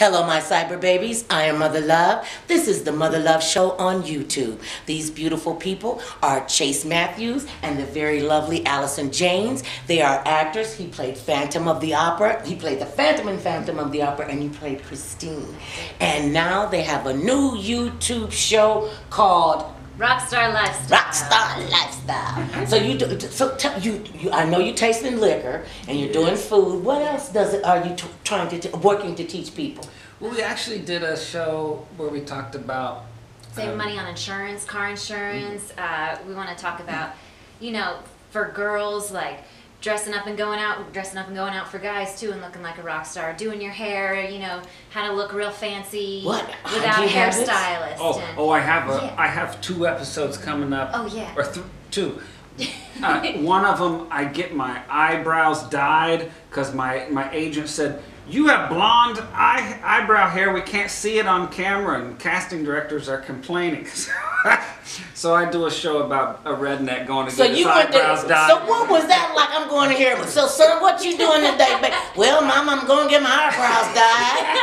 Hello, my cyber babies. I am Mother Love. This is the Mother Love Show on YouTube. These beautiful people are Chase Matthews and the very lovely Alison Janes. They are actors. He played Phantom of the Opera. He played the Phantom in Phantom of the Opera, and he played Christine. And now they have a new YouTube show called Rockstar lifestyle. Rockstar Lifestyle. So you do. So tell you, you. I know you're tasting liquor and you're doing food. What else does it? Are you t- trying to t- working to teach people? Well, we actually did a show where we talked about Save um, money on insurance, car insurance. Uh, we want to talk about, you know, for girls like dressing up and going out, dressing up and going out for guys too, and looking like a rock star. Doing your hair, you know, how to look real fancy What? without a you have this? hairstylist. Oh, and- oh, I have a, Yeah. I have two episodes coming up. Oh, yeah. Or th- two. Uh, one of them, I get my eyebrows dyed because my my agent said you have blonde eye eyebrow hair. We can't see it on camera, and casting directors are complaining. so I do a show about a redneck going to So get his you went eyebrows dyed. So what was that like? I'm going to hear. So son, what you doing today? Ba- Well, mom, I'm going to get my eyebrows dyed.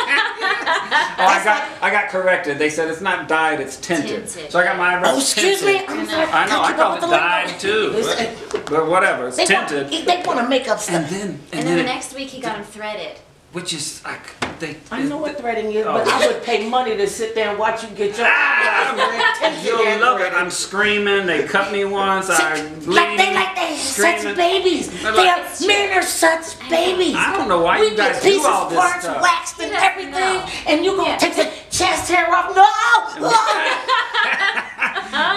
Oh, I got I got corrected. They said it's not dyed, it's tinted. Tinted. So I got my eyebrows Oh, excuse me. I'm sorry. I know, I keep up call it the lingo. dyed too, but, but whatever, it's They tinted. want, they want to make up stuff. And then, and, and then then, the next week he got him threaded. Which is like they. I know what threading is, Oh. but I would pay money to sit there and watch you get your Ah, You'll love it. I'm screaming. They cut me once. I'm like they like they such babies. They're They like- are men are such babies. I don't know why we you guys get do pieces all this parts stuff. waxed and everything, no. and you gonna Yeah. take the chest hair off? No, no.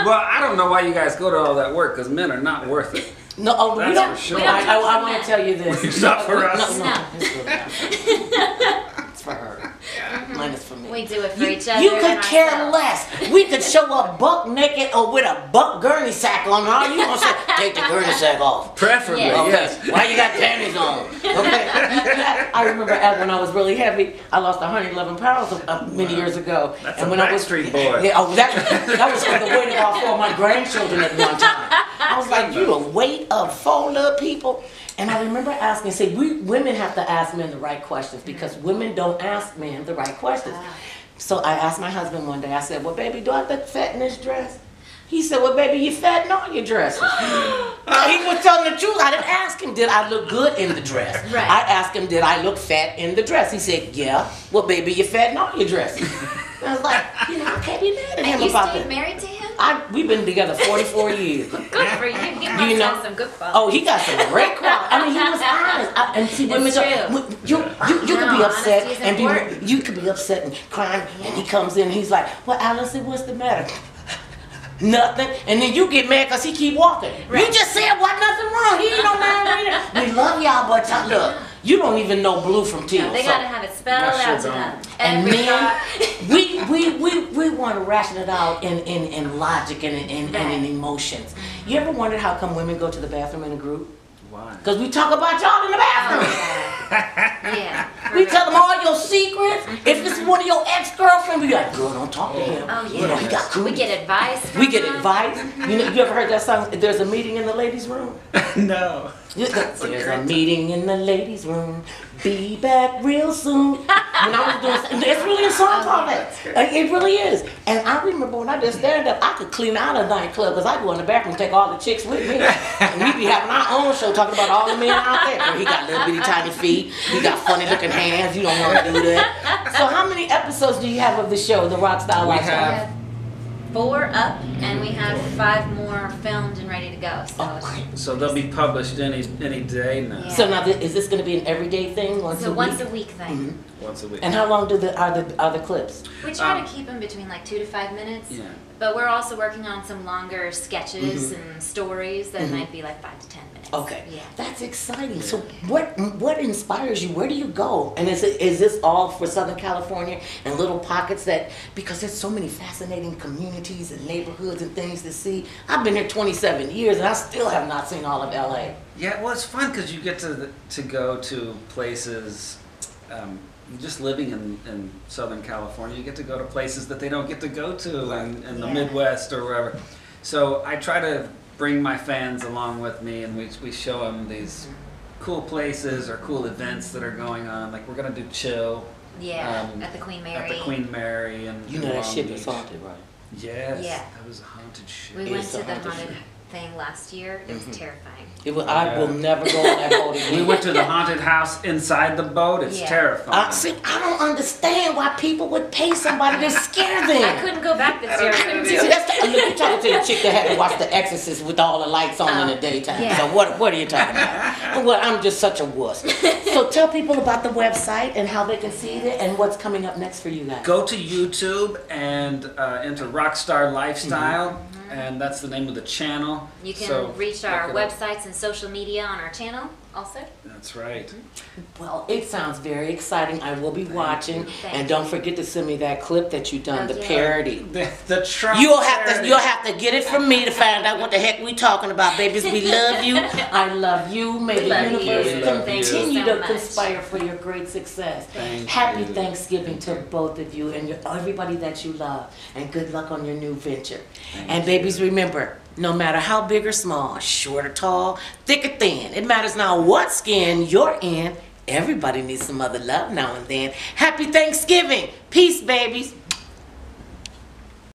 Well, I don't know why you guys go to all that work because men are not worth it. No, oh, we don't. for sure. I, We don't I, touch I want to tell you this. It's not for us. No, No. it's for her. It's for her. Mine is for me. We do it for You, each other. you could care ourselves. less. We could show up buck naked or with a buck gurney sack on. All you gonna say, take the gurney sack off. Preferably, Yeah. Okay. yes. Why you got panties on? Okay. I remember when I was really heavy, I lost 111 pounds uh, many years ago. That's a when I was street Boy. Yeah, oh, that, that was for the weight of all four of my grandchildren at one time. I was like, you a weight of four little people. And I remember asking, say, we women have to ask men the right questions because mm-hmm. women don't ask men the right questions. Ah. So I asked my husband one day, I said, well, baby, do I look fat in this dress? He said, well, baby, you fat in all your dresses. He was telling the truth. I didn't ask him, did I look good in the dress? Right. I asked him, did I look fat in the dress? He said, yeah. Well, baby, you're fat in all your dresses. I was like, you know, I can't be mad at And you about that. married to him? I, we've been together 44 years. Good for you. He You know- some good qualities. Oh, he got some great quality. I mean, he was honest. I, and see, women It's don't- true. you, you, you could be upset and be, you could be upset and crying, and he comes in and he's like, "Well, Alison, what's the matter?" Nothing, and then you get mad because he keep walking. You just said what nothing wrong. He ain't no mind. We love y'all, but y'all look, you don't even know blue from teal. No, they so- gotta have it spelled I sure out to them. and Every men, we, we, we, we want to ration it out in, in, in logic and in, in, and in emotions. You ever wondered how come women go to the bathroom in a group? Why? Because we talk about y'all in the Oh, bathroom. Yeah. yeah. We tell them all your secrets. Mm-hmm. If it's one of your ex-girlfriends, we like, girl, don't talk to him. Oh, You know, he yeah. got We get advice. We get them. advice. You know, you ever heard that song? There's a meeting in the ladies' room. no. There's a meeting in the ladies' room. Be back real soon. When I was doing, it's really a song oh, called that. Like, It really is. And I remember when I did stand up, I could clean out a nightclub because I go in the bathroom, and take all the chicks with me, and we'd be having our own show talking about all the men out there. Girl, he got little bitty tiny feet. He got funny looking hands. You don't want to do that. So how many episodes do you have of the show, The Rock Style We Lifestyle? We have four up, and we have five more filmed and ready to go. So, Oh, it's- great. So they'll be published any any day now. Yeah. So now, th- is this going to be an everyday thing, once it's a a once week? a week thing. Mhm. Once a week. And how long do the are the are the clips? We try Um, to keep them between like two to five minutes. Yeah. But we're also working on some longer sketches Mhm. and stories that Mhm. might be like five to ten minutes. Okay, Yeah. that's exciting. So, what what inspires you? Where do you go? And is it, is this all for Southern California and little pockets that because there's so many fascinating communities and neighborhoods and things to see. I've been here 27 years and I still have not seen all of LA. Yeah, well, it's fun because you get to to go to places. Um, just living in, in Southern California, you get to go to places that they don't get to go to in, in the Yeah. Midwest or wherever. So I try to bring my fans along with me, and we we show them these cool places or cool events that are going on. Like we're gonna do Chill Yeah, Um, at the Queen Mary. at Mary. the Queen Mary and You know that Long shit is haunted, right? Yes, Yeah. that was a haunted shit. We It's went to the haunted haunted shit. Thing last year. It was Mm-hmm. terrifying. It was, I will never go on that boat again. we went to the haunted house inside the boat. It's Yeah. terrifying. I, see, I don't understand why people would pay somebody to scare them. I couldn't go back this year. I couldn't do See, it. that's the, look, you're talking to the chick that had to watch The Exorcist with all the lights on in the daytime. yeah. So what what are you talking about? well, I'm just such a wuss. So tell people about the website and how they can see it and what's coming up next for you guys. Go to YouTube and uh, enter Rockstar Lifestyle, Mm-hmm. And that's the name of the channel. You can So, reach our look up. websites and social media on our channel also. That's right. Mm-hmm. Well, it sounds very exciting. I will be watching, Thank and don't forget to send me that clip that you done, Oh, the parody. The, the Trump. You'll have to you'll have to get it from me to find out what the heck we talking about, babies. We love you. I love you. May the universe you. We continue you so to much. conspire for your great success. Thank Happy you. Thanksgiving to both of you and your, everybody that you love, and good luck on your new venture. and babies, remember, no matter how big or small, short or tall, thick or thin, it matters not what skin you're in. Everybody needs some Mother Love now and then. Happy Thanksgiving. Peace, babies.